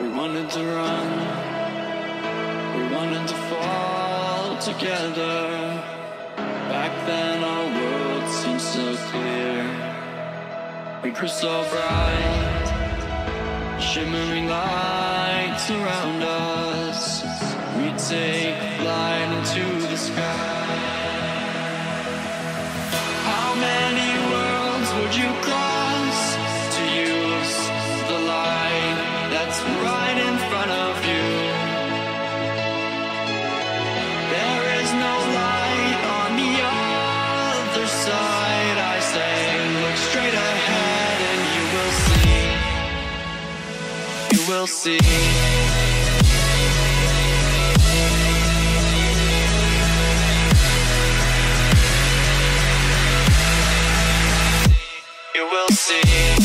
We wanted to run, we wanted to fall together. Back then our world seemed so clear. We crystal so bright, shimmering lights around us. We take flight into the sky. will see. You will see.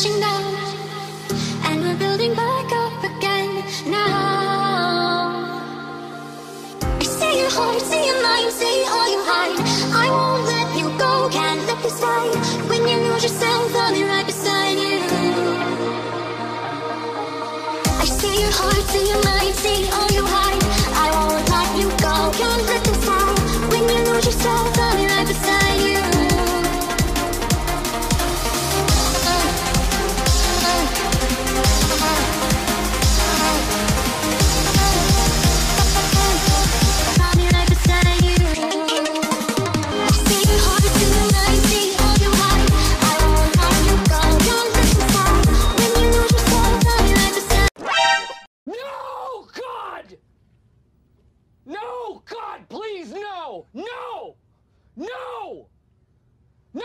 Crashing down, and we're building back up again now. I see your heart, see your mind, see all you hide. I won't let you go, can't let this die. When you lose yourself, I'll be right beside you. I see your heart, see your mind, see all you hide. God, please, no! No! No! No!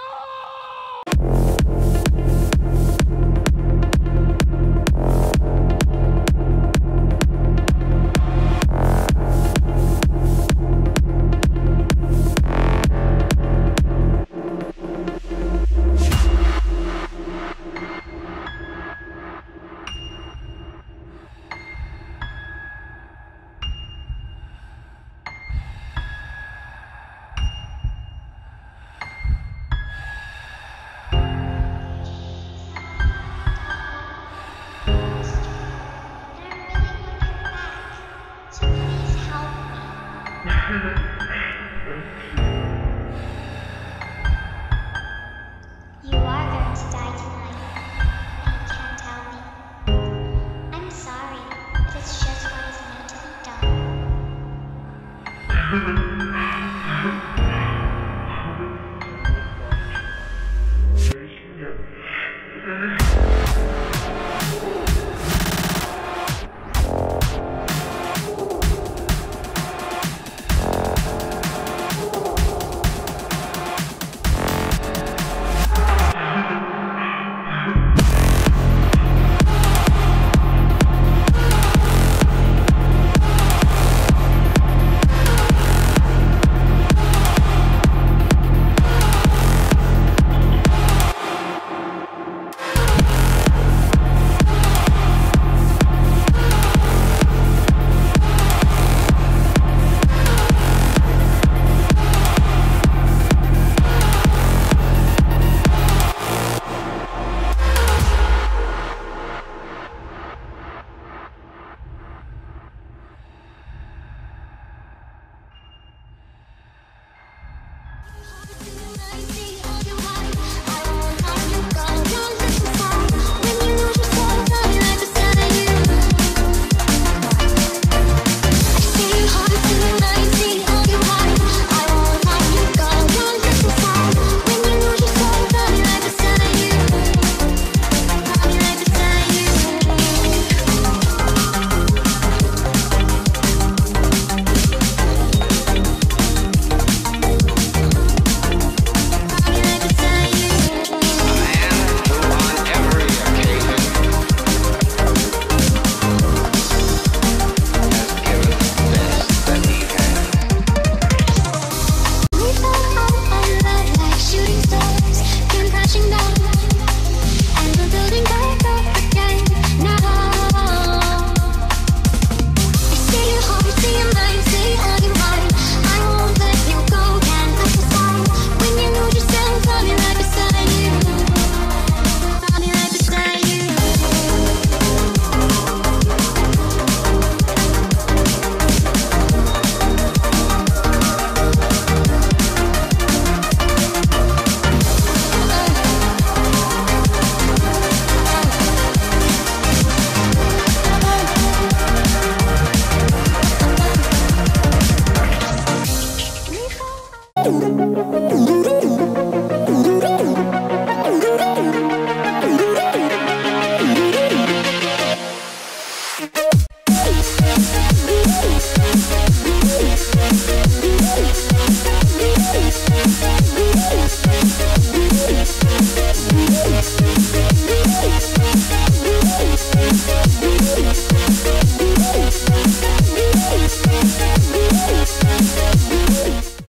I see